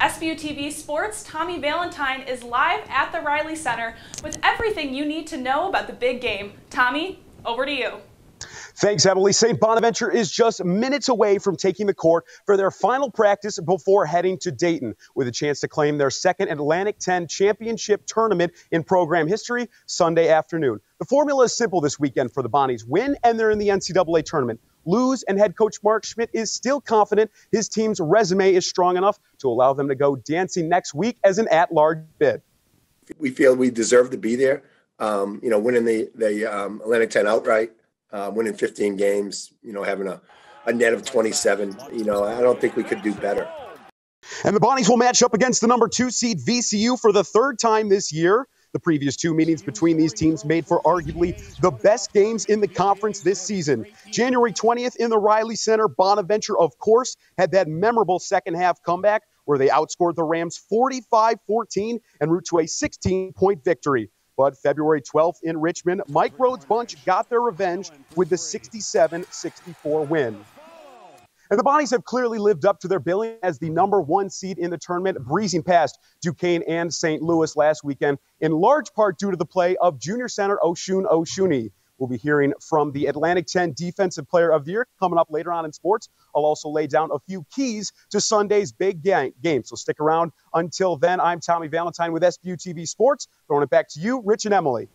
SBU TV Sports, Tommy Valentine is live at the Reilly Center with everything you need to know about the big game. Tommy, over to you. Thanks, Emily. St. Bonaventure is just minutes away from taking the court for their final practice before heading to Dayton, with a chance to claim their second Atlantic 10 championship tournament in program history Sunday afternoon. The formula is simple this weekend for the Bonnies win, and they're in the NCAA tournament. Lose, and head coach Mark Schmidt is still confident his team's resume is strong enough to allow them to go dancing next week as an at large bid. We feel we deserve to be there. Um, you know, winning the, the um, Atlantic 10 outright uh, winning 15 games, you know, having a, a net of 27. You know, I don't think we could do better. And the Bonnies will match up against the number two seed VCU for the third time this year. The previous two meetings between these teams made for arguably the best games in the conference this season. January 20th in the Reilly Center, Bonaventure, of course, had that memorable second half comeback where they outscored the Rams 45 14 en route to a 16 point victory. But February 12th in Richmond, Mike Rhoades' bunch got their revenge with the 67 64 win. And the Bonnies have clearly lived up to their billing as the number one seed in the tournament, breezing past Duquesne and St. Louis last weekend, in large part due to the play of junior center Osun Osunniyi. We'll be hearing from the Atlantic 10 Defensive Player of the Year coming up later on in sports. I'll also lay down a few keys to Sunday's big game. So stick around until then. I'm Tommy Valentine with SBU TV Sports. Throwing it back to you, Rich and Emily.